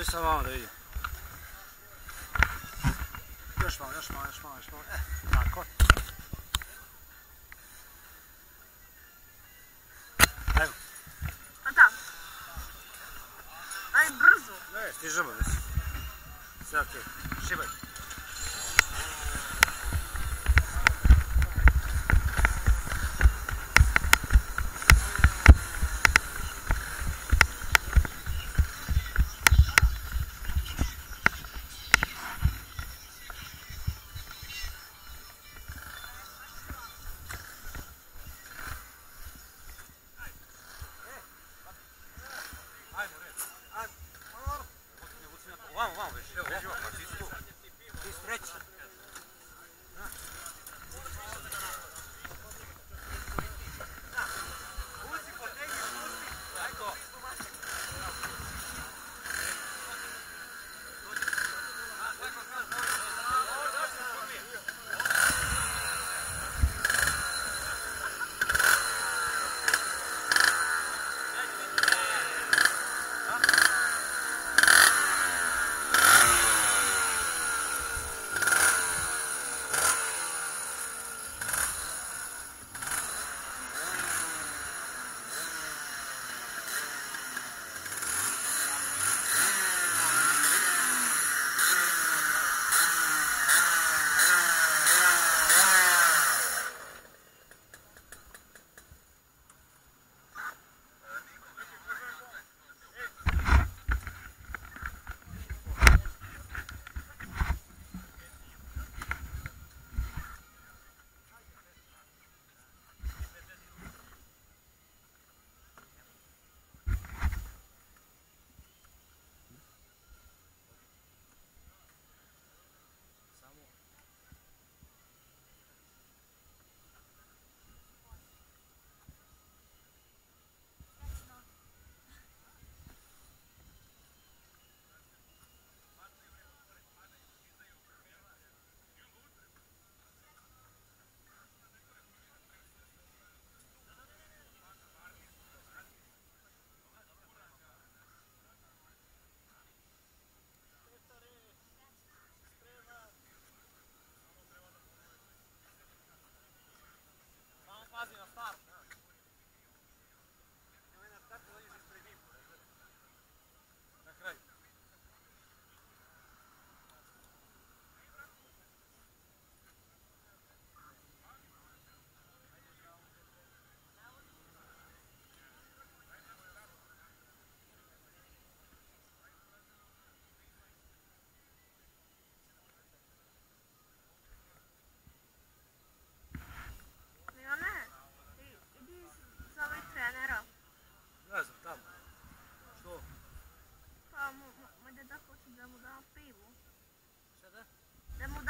Dođi da ono, vidim. Još malo, još malo, još malo, još malo. E, tako. Evo. Pa da. Aj, brzo. Ne, stižemo. Sve okej, okay. šibaj.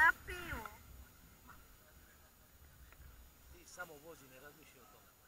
napiju. Ti samo vozi, ne razmišljaj o tome.